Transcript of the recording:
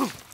Huh.